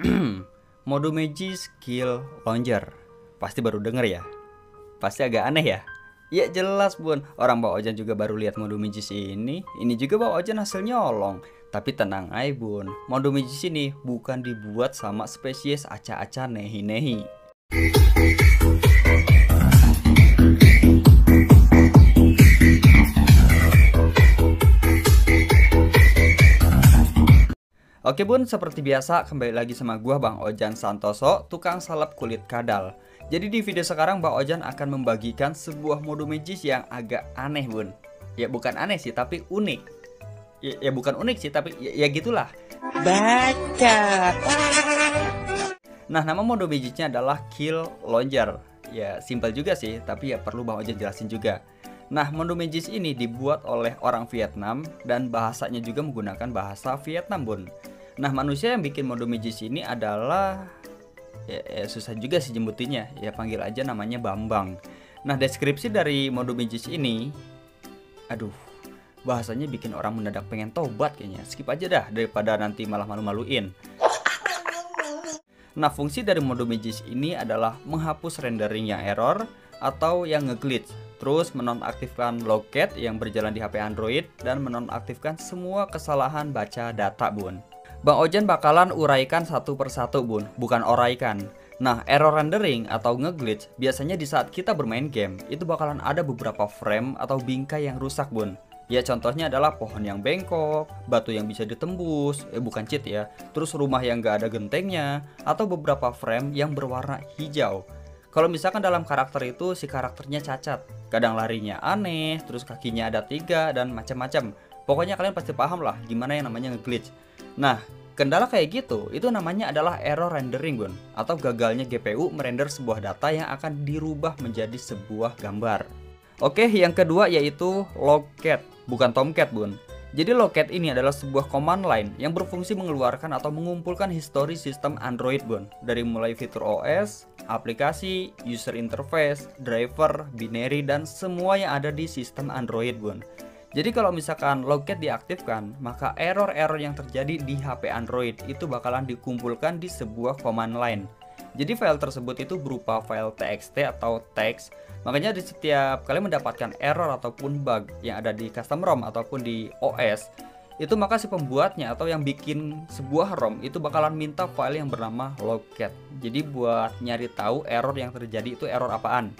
Mode Magic Skill Launcher. Pasti baru denger ya? Pasti agak aneh ya? Ya jelas bun, orang Mbak Ojan juga baru lihat mode Magis ini Ini juga Mbak Ojan hasilnya nyolong Tapi tenang aja bun, mode Magis ini bukan dibuat sama spesies aca-aca nehi-nehi Oke bun, seperti biasa kembali lagi sama gua Bang Ojan Santoso, tukang salep kulit kadal. Jadi di video sekarang Bang Ojan akan membagikan sebuah mode magis yang agak aneh bun. Ya bukan aneh sih, tapi unik. Ya, ya bukan unik sih, tapi ya, ya gitulah. Baca. Nah nama mode magisnya adalah Kill Launcher. Ya simple juga sih, tapi ya perlu Bang Ojan jelasin juga. Nah, mode magis ini dibuat oleh orang Vietnam dan bahasanya juga menggunakan bahasa Vietnam, Bun. Nah, manusia yang bikin mode magis ini adalah ya, ya susah juga sih jembutinnya. Ya panggil aja namanya Bambang. Nah, deskripsi dari mode magis ini aduh, bahasanya bikin orang mendadak pengen tobat kayaknya. Skip aja dah daripada nanti malah malu-maluin. Nah, fungsi dari mode magis ini adalah menghapus rendering yang error atau yang ngeglitch terus menonaktifkan loket yang berjalan di HP Android dan menonaktifkan semua kesalahan baca data bun. Bang Ojan bakalan uraikan satu persatu bun, bukan oraikan. Nah, error rendering atau ngeglitch biasanya di saat kita bermain game itu bakalan ada beberapa frame atau bingkai yang rusak bun. Ya contohnya adalah pohon yang bengkok, batu yang bisa ditembus, eh bukan cheat ya, terus rumah yang gak ada gentengnya, atau beberapa frame yang berwarna hijau. Kalau misalkan dalam karakter itu si karakternya cacat, kadang larinya aneh, terus kakinya ada tiga dan macam-macam. Pokoknya kalian pasti paham lah gimana yang namanya ngeglitch. Nah, kendala kayak gitu itu namanya adalah error rendering bun atau gagalnya GPU merender sebuah data yang akan dirubah menjadi sebuah gambar. Oke, yang kedua yaitu logcat, bukan tomcat bun. Jadi loket ini adalah sebuah command line yang berfungsi mengeluarkan atau mengumpulkan histori sistem Android Bun dari mulai fitur OS, aplikasi, user interface, driver, binary dan semua yang ada di sistem Android Bun. Jadi kalau misalkan loket diaktifkan, maka error-error yang terjadi di HP Android itu bakalan dikumpulkan di sebuah command line. Jadi file tersebut itu berupa file txt atau teks. Makanya di setiap kali mendapatkan error ataupun bug yang ada di custom ROM ataupun di OS, itu maka si pembuatnya atau yang bikin sebuah ROM itu bakalan minta file yang bernama logcat. Jadi buat nyari tahu error yang terjadi itu error apaan.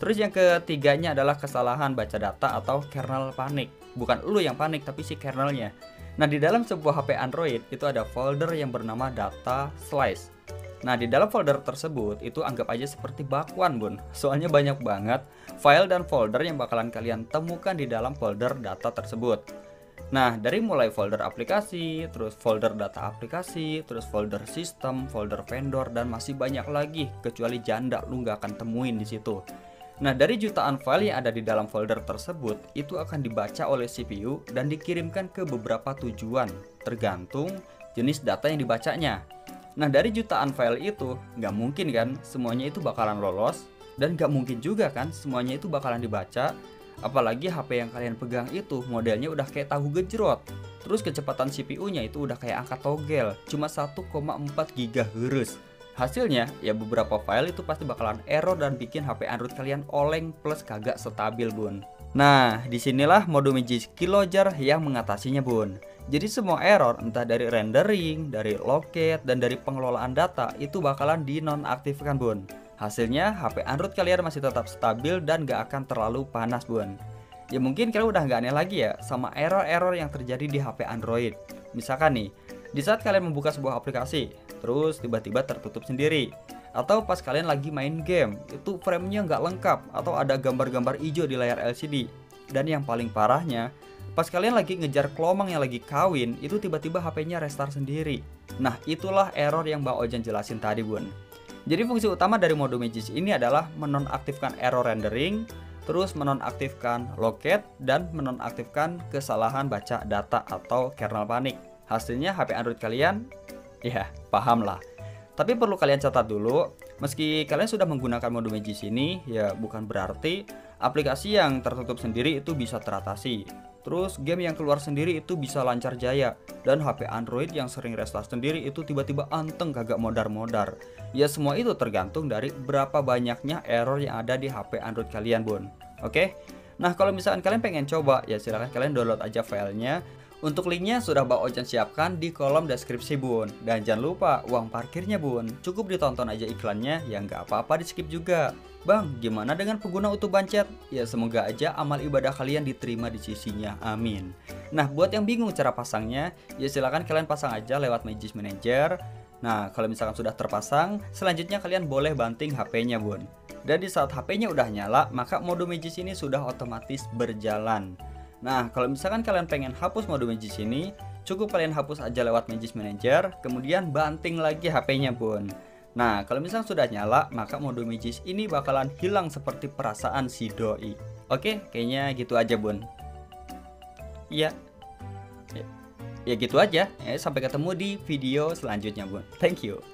Terus yang ketiganya adalah kesalahan baca data atau kernel panik. Bukan lu yang panik tapi si kernelnya. Nah, di dalam sebuah HP Android itu ada folder yang bernama data slice. Nah, di dalam folder tersebut itu anggap aja seperti bakwan, Bun. Soalnya banyak banget file dan folder yang bakalan kalian temukan di dalam folder data tersebut. Nah, dari mulai folder aplikasi, terus folder data aplikasi, terus folder sistem, folder vendor, dan masih banyak lagi, kecuali janda lu nggak akan temuin di situ. Nah, dari jutaan file yang ada di dalam folder tersebut, itu akan dibaca oleh CPU dan dikirimkan ke beberapa tujuan, tergantung jenis data yang dibacanya. Nah dari jutaan file itu nggak mungkin kan semuanya itu bakalan lolos? Dan nggak mungkin juga kan semuanya itu bakalan dibaca? Apalagi HP yang kalian pegang itu modelnya udah kayak tahu gejrot. Terus kecepatan CPU-nya itu udah kayak angka togel cuma 1,4 GHz hasilnya ya beberapa file itu pasti bakalan error dan bikin HP Android kalian oleng plus kagak stabil bun nah di sinilah mode Magic Keylogger yang mengatasinya bun jadi semua error entah dari rendering, dari loket, dan dari pengelolaan data itu bakalan dinonaktifkan bun. Hasilnya HP Android kalian masih tetap stabil dan gak akan terlalu panas bun. Ya mungkin kalian udah gak aneh lagi ya sama error-error yang terjadi di HP Android. Misalkan nih, di saat kalian membuka sebuah aplikasi, terus tiba-tiba tertutup sendiri. Atau pas kalian lagi main game, itu framenya nggak lengkap atau ada gambar-gambar hijau di layar LCD. Dan yang paling parahnya, Pas kalian lagi ngejar kelomang yang lagi kawin, itu tiba-tiba HP-nya restart sendiri. Nah, itulah error yang Mbak Ojan jelasin tadi, Bun. Jadi fungsi utama dari mode Magis ini adalah menonaktifkan error rendering, terus menonaktifkan loket, dan menonaktifkan kesalahan baca data atau kernel panik. Hasilnya HP Android kalian, ya paham lah. Tapi perlu kalian catat dulu, meski kalian sudah menggunakan mode Magis ini, ya bukan berarti aplikasi yang tertutup sendiri itu bisa teratasi. Terus game yang keluar sendiri itu bisa lancar jaya Dan HP Android yang sering restart sendiri itu tiba-tiba anteng kagak modar-modar Ya semua itu tergantung dari berapa banyaknya error yang ada di HP Android kalian bun Oke Nah kalau misalkan kalian pengen coba ya silahkan kalian download aja filenya untuk linknya sudah Bang Ojan siapkan di kolom deskripsi bun. Dan jangan lupa uang parkirnya bun. Cukup ditonton aja iklannya yang gak apa-apa di skip juga. Bang, gimana dengan pengguna utuh bancet? Ya semoga aja amal ibadah kalian diterima di sisinya, amin. Nah buat yang bingung cara pasangnya, ya silahkan kalian pasang aja lewat Magis Manager. Nah kalau misalkan sudah terpasang, selanjutnya kalian boleh banting HP-nya bun. Dan di saat HP-nya udah nyala, maka mode Magis ini sudah otomatis berjalan Nah, kalau misalkan kalian pengen hapus mode Magis ini, cukup kalian hapus aja lewat Magis Manager, kemudian banting lagi HP-nya bun. Nah, kalau misalnya sudah nyala, maka mode Magis ini bakalan hilang seperti perasaan si doi. Oke, kayaknya gitu aja bun. Iya. Ya, ya gitu aja. Ya, sampai ketemu di video selanjutnya bun. Thank you.